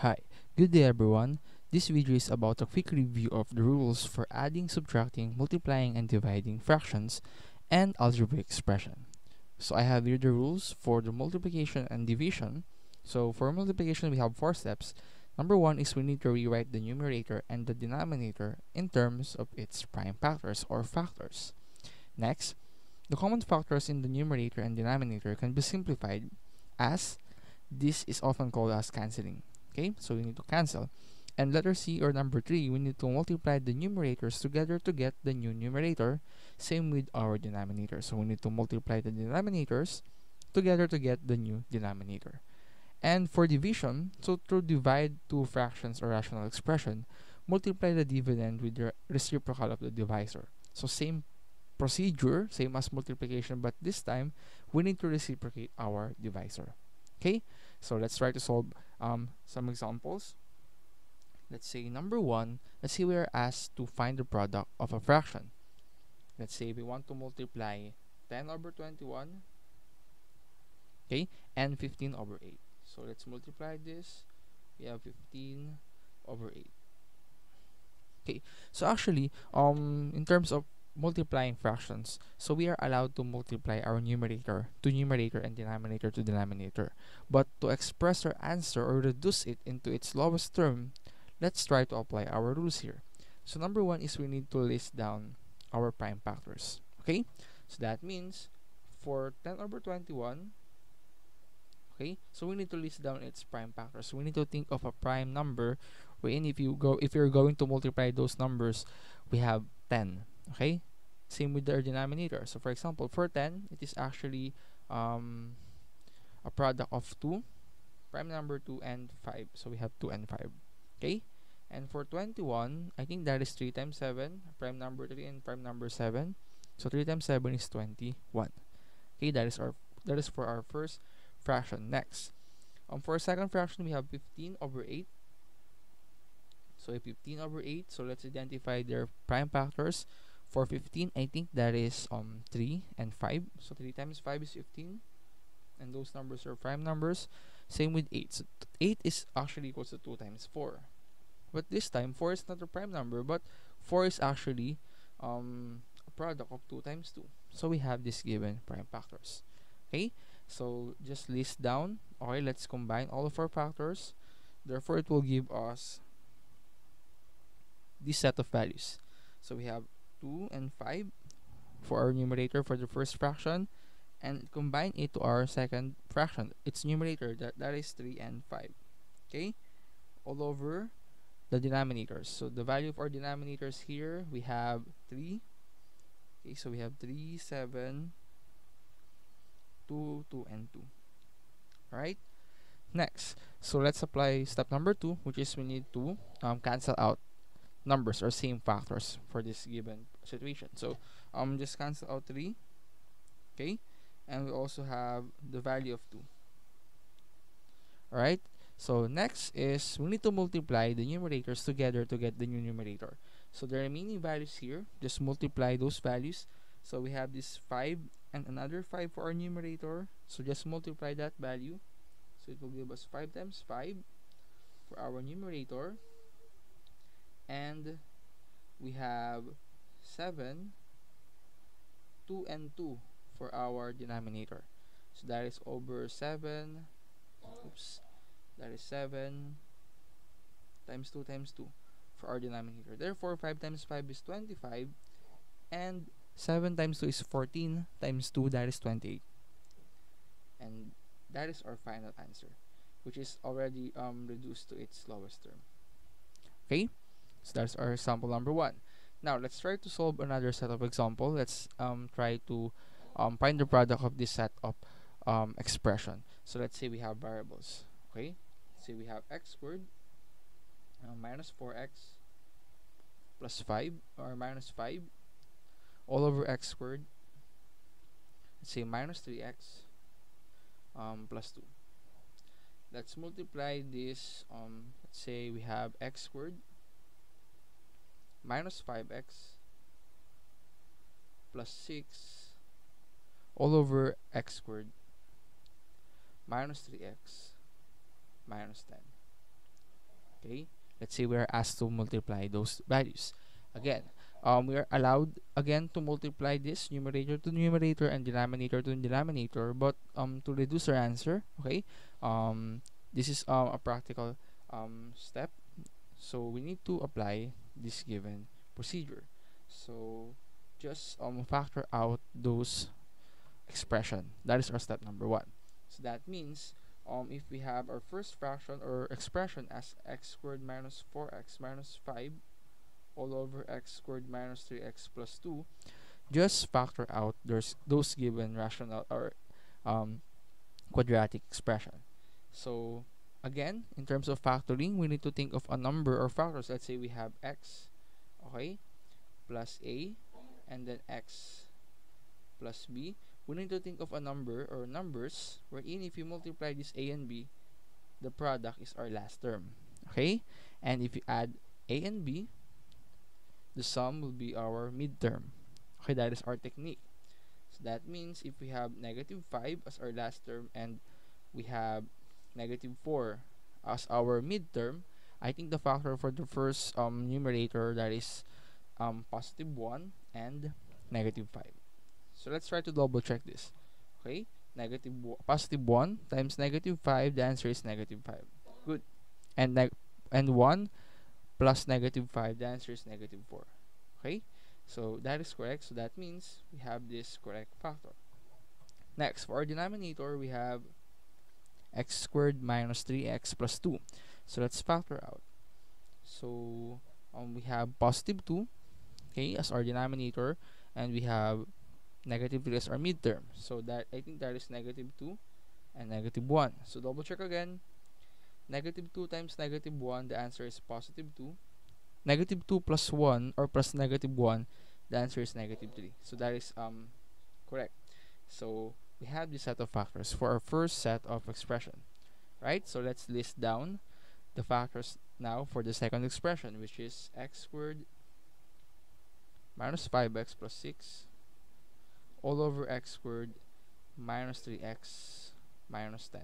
Hi, good day everyone. This video is about a quick review of the rules for adding, subtracting, multiplying, and dividing fractions and algebraic expression. So I have here the rules for the multiplication and division. So for multiplication, we have four steps. Number one is we need to rewrite the numerator and the denominator in terms of its prime factors or factors. Next, the common factors in the numerator and denominator can be simplified as this is often called as cancelling. Okay, so we need to cancel. And letter C or number 3, we need to multiply the numerators together to get the new numerator. Same with our denominator. So we need to multiply the denominators together to get the new denominator. And for division, so to divide two fractions or rational expression, multiply the dividend with the reciprocal of the divisor. So same procedure, same as multiplication, but this time we need to reciprocate our divisor. Okay, so let's try to solve um, some examples. Let's say number one, let's say we are asked to find the product of a fraction. Let's say we want to multiply 10 over 21, okay, and 15 over 8. So let's multiply this. We have 15 over 8. Okay, so actually, um, in terms of multiplying fractions, so we are allowed to multiply our numerator to numerator and denominator to denominator. But to express our answer or reduce it into its lowest term, let's try to apply our rules here. So number one is we need to list down our prime factors. Okay, so that means for 10 over 21, okay, so we need to list down its prime factors. So we need to think of a prime number wherein if you go if you're going to multiply those numbers, we have 10 okay? Same with their denominator. So for example for 10 it is actually um, a product of 2 prime number 2 and 5 so we have 2 and 5 okay? And for 21 I think that is 3 times 7 prime number 3 and prime number 7 so 3 times 7 is 21 okay? That is our that is for our first fraction. Next. Um, for our second fraction we have 15 over 8 so 15 over 8 so let's identify their prime factors for 15, I think that is um 3 and 5. So 3 times 5 is 15. And those numbers are prime numbers. Same with 8. So 8 is actually equals to 2 times 4. But this time, 4 is not a prime number, but 4 is actually um, a product of 2 times 2. So we have this given prime factors. Okay, so just list down. Okay, let's combine all of our factors. Therefore, it will give us this set of values. So we have 2 and 5 for our numerator for the first fraction and combine it to our second fraction. Its numerator that that is 3 and 5 okay? All over the denominators. So the value of our denominators here we have 3 okay? So we have 3 7 2 2 and 2 all right next so let's apply step number 2 which is we need to um, cancel out numbers or same factors for this given situation. So um just cancel out 3. Okay? And we also have the value of 2. Alright? So next is we need to multiply the numerators together to get the new numerator. So the remaining values here, just multiply those values. So we have this 5 and another 5 for our numerator. So just multiply that value. So it will give us 5 times 5 for our numerator and we have 7 2 and 2 for our denominator. So that is over 7 oops that is 7 times 2 times 2 for our denominator. Therefore 5 times 5 is 25 and 7 times 2 is 14 times 2 that is 28 and that is our final answer which is already um, reduced to its lowest term. Okay so that's our example number one. Now let's try to solve another set of example. Let's um, try to um, find the product of this set of um, expression. So let's say we have variables. Okay, let's say we have x squared uh, minus 4x plus 5 or minus 5 all over x squared. Let's say minus 3x um, plus 2. Let's multiply this. Um, let's say we have x squared minus 5x plus 6 all over x squared minus 3x minus 10 Okay, let's say we are asked to multiply those values. Again, um, we are allowed again to multiply this numerator to numerator and denominator to denominator, but um, to reduce our answer, okay, um, this is um, a practical um, step. So we need to apply this given procedure. So just um, factor out those expression. That is our step number one. So that means um, if we have our first fraction or expression as x squared minus 4x minus 5 all over x squared minus 3x plus 2, just factor out those, those given rational or um, quadratic expression. So again, in terms of factoring, we need to think of a number or factors. Let's say we have x, okay, plus a, and then x plus b. We need to think of a number or numbers wherein if you multiply this a and b the product is our last term okay? And if you add a and b the sum will be our midterm okay? That is our technique. So that means if we have negative 5 as our last term and we have negative 4 as our midterm I think the factor for the first um, numerator that is um, positive 1 and negative 5 so let's try to double check this. Okay, negative positive 1 times negative 5, the answer is negative 5. Good. And neg and 1 plus negative 5, the answer is negative 4. Okay, so that is correct. So that means we have this correct factor. Next, for our denominator, we have x squared minus 3x plus 2. So let's factor out. So um, we have positive 2 okay, as our denominator, and we have negative 3 as our midterm. So that I think that is negative 2 and negative 1. So double check again. Negative 2 times negative 1, the answer is positive 2. Negative 2 plus 1 or plus negative 1, the answer is negative 3. So that is um correct. So we have this set of factors for our first set of expression. Right? So let's list down the factors now for the second expression which is x squared minus 5x plus 6 all over x squared minus 3x minus 10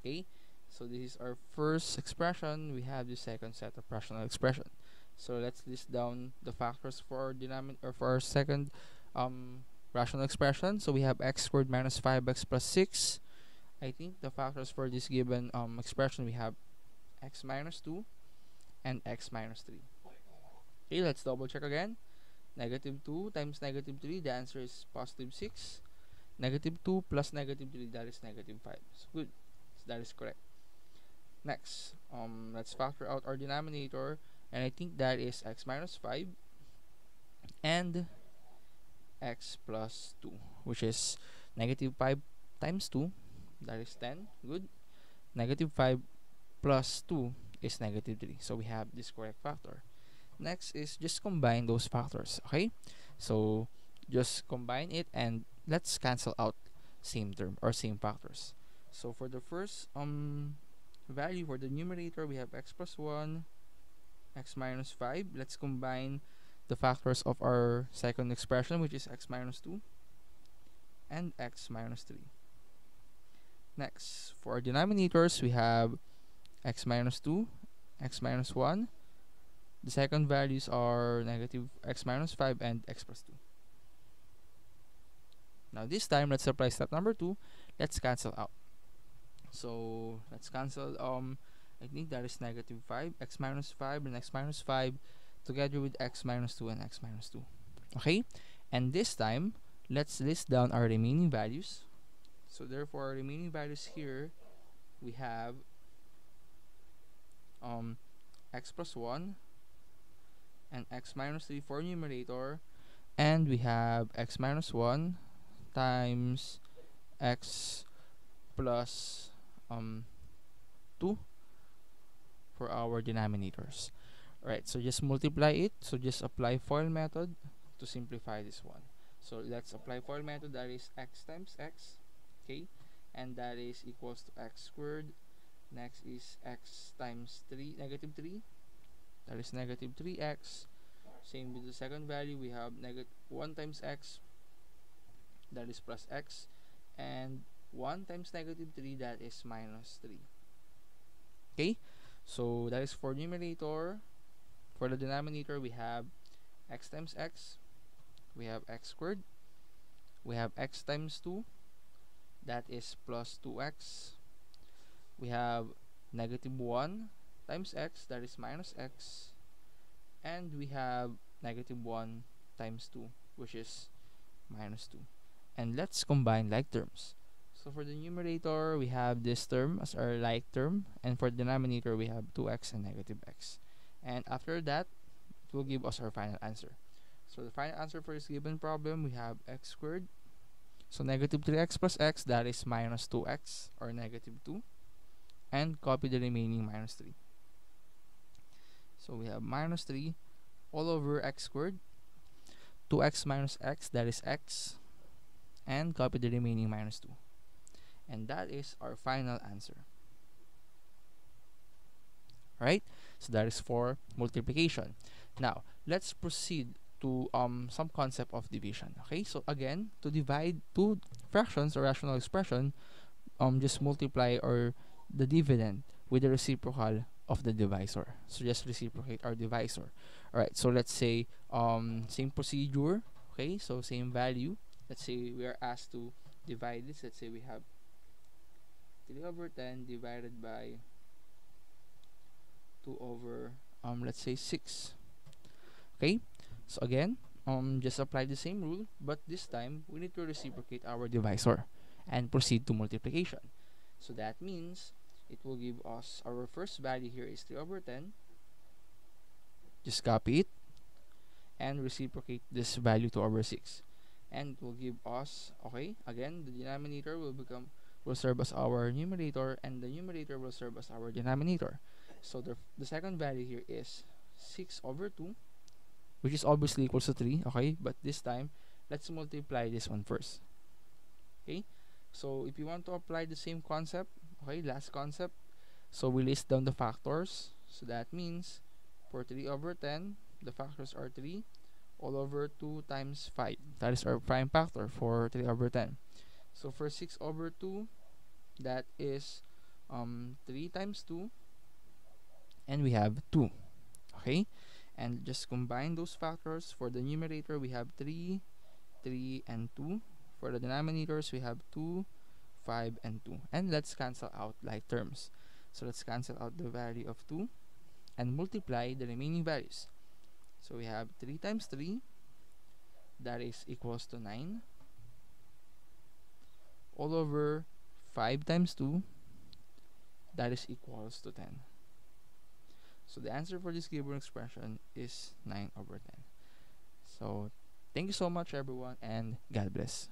okay so this is our first expression we have the second set of rational expression so let's list down the factors for our denominator or for our second um, rational expression so we have x squared minus 5x plus 6 I think the factors for this given um, expression we have x minus 2 and x minus 3 okay let's double check again Negative 2 times negative 3, the answer is positive 6. Negative 2 plus negative 3, that is negative 5. So good. So that is correct. Next, um, let's factor out our denominator. And I think that is x minus 5 and x plus 2, which is negative 5 times 2, that is 10. Good. Negative 5 plus 2 is negative 3. So we have this correct factor. Next is just combine those factors, okay? So just combine it and let's cancel out same term or same factors. So for the first um value for the numerator, we have x plus 1, x minus 5. Let's combine the factors of our second expression, which is x minus 2 and x minus 3. Next, for our denominators, we have x minus 2, x minus 1, the second values are negative x minus 5 and x plus 2. Now this time, let's apply step number 2. Let's cancel out. So, let's cancel, um, I think that is negative 5, x minus 5 and x minus 5 together with x minus 2 and x minus 2. Okay? And this time, let's list down our remaining values. So therefore, our remaining values here, we have um, x plus 1 and x minus 3 for numerator and we have x minus 1 times x plus um 2 for our denominators right so just multiply it. So just apply FOIL method to simplify this one. So let's apply FOIL method that is x times x okay? And that is equals to x squared. Next is x times 3 negative 3 that is negative 3x same with the second value we have negative 1 times x that is plus x. And 1 times negative 3 that is minus 3 okay? So that is for numerator. For the denominator, we have x times x. We have x squared. We have x times 2. That is plus 2x. We have negative 1 times x. That is minus x. And we have negative 1 times 2, which is minus 2. And let's combine like terms. So for the numerator, we have this term as our like term. And for the denominator, we have 2x and negative x. And after that, it will give us our final answer. So the final answer for this given problem, we have x squared. So negative 3x plus x, that is minus 2x or negative 2. And copy the remaining minus 3. So we have minus 3 all over x squared. 2x minus x, that is x. And copy the remaining minus 2. And that is our final answer. Right? So that is for multiplication. Now, let's proceed to um some concept of division. Okay? So again, to divide two fractions or rational expression, um just multiply or the dividend with the reciprocal of the divisor. So just reciprocate our divisor. Alright, so let's say um same procedure. Okay, so same value. Let's say we are asked to divide this. Let's say we have 3 over 10 divided by 2 over um let's say 6 okay? So again um just apply the same rule but this time we need to reciprocate our divisor and proceed to multiplication. So that means it will give us our first value here is 3 over 10 just copy it and reciprocate this value to over 6 and it will give us okay again the denominator will become will serve as our numerator and the numerator will serve as our denominator. So the, the second value here is 6 over 2 which is obviously equals to 3 okay? But this time let's multiply this one first okay? So if you want to apply the same concept okay last concept so we list down the factors. So that means for 3 over 10 the factors are 3 all over 2 times 5 that is our prime factor for 3 over 10 so for 6 over 2, that is um, 3 times 2. And we have 2. Okay? And just combine those factors. For the numerator, we have 3, 3, and 2. For the denominators, we have 2, 5, and 2. And let's cancel out like terms. So let's cancel out the value of 2 and multiply the remaining values. So we have 3 times 3, that is equals to 9 all over 5 times 2 that is equals to 10 so the answer for this given expression is 9 over 10 so thank you so much everyone and God bless